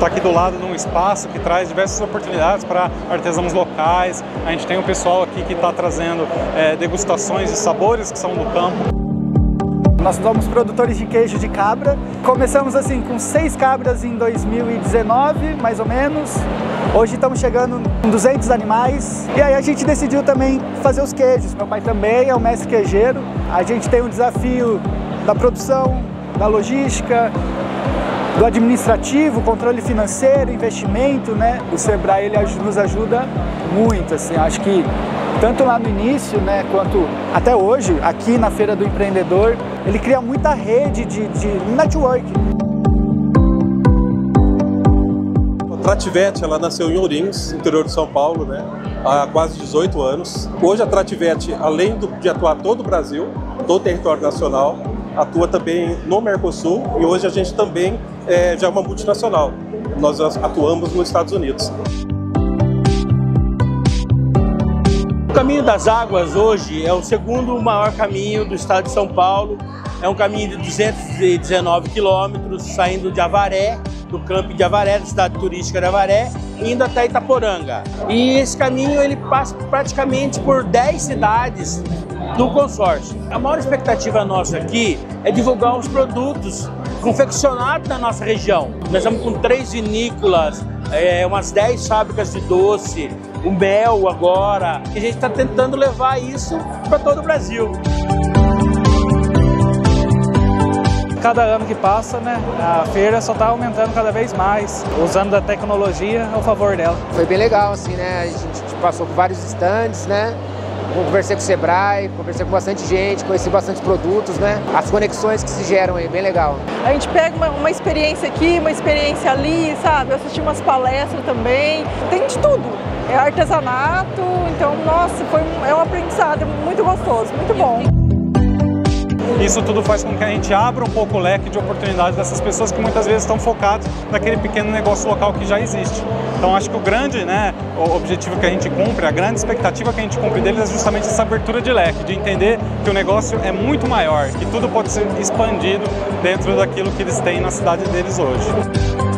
está aqui do lado de um espaço que traz diversas oportunidades para artesãos locais. A gente tem o pessoal aqui que está trazendo é, degustações de sabores que são do campo. Nós somos produtores de queijo de cabra. Começamos assim com seis cabras em 2019, mais ou menos. Hoje estamos chegando com 200 animais. E aí a gente decidiu também fazer os queijos. Meu pai também é o mestre queijeiro. A gente tem um desafio da produção, da logística, do administrativo, controle financeiro, investimento, né? O Sebrae ele nos ajuda muito, assim, acho que tanto lá no início, né, quanto até hoje, aqui na Feira do Empreendedor, ele cria muita rede de, de network. A Trativete, ela nasceu em Ourinhos, interior de São Paulo, né, há quase 18 anos. Hoje a Trativete, além de atuar todo o Brasil, todo o território nacional, atua também no Mercosul e hoje a gente também é, já é uma multinacional. Nós atuamos nos Estados Unidos. O caminho das águas hoje é o segundo maior caminho do estado de São Paulo. É um caminho de 219 quilômetros, saindo de Avaré, do campo de Avaré, da cidade turística de Avaré, indo até Itaporanga. E esse caminho ele passa praticamente por 10 cidades do consórcio. A maior expectativa nossa aqui é divulgar os produtos confeccionados na nossa região. Nós estamos com três vinícolas, é, umas 10 fábricas de doce, o mel agora. E a gente está tentando levar isso para todo o Brasil. Cada ano que passa, né, a feira só está aumentando cada vez mais, usando a tecnologia ao favor dela. Foi bem legal, assim, né? A gente passou por vários estandes, né? Conversei com o Sebrae, conversei com bastante gente, conheci bastante produtos, né? As conexões que se geram aí, bem legal. A gente pega uma, uma experiência aqui, uma experiência ali, sabe? Assistir umas palestras também, tem de tudo. É artesanato, então, nossa, foi um, é um aprendizado muito gostoso, muito bom. Isso tudo faz com que a gente abra um pouco o leque de oportunidades dessas pessoas que muitas vezes estão focadas naquele pequeno negócio local que já existe. Então acho que o grande né, o objetivo que a gente cumpre, a grande expectativa que a gente cumpre deles é justamente essa abertura de leque, de entender que o negócio é muito maior, que tudo pode ser expandido dentro daquilo que eles têm na cidade deles hoje.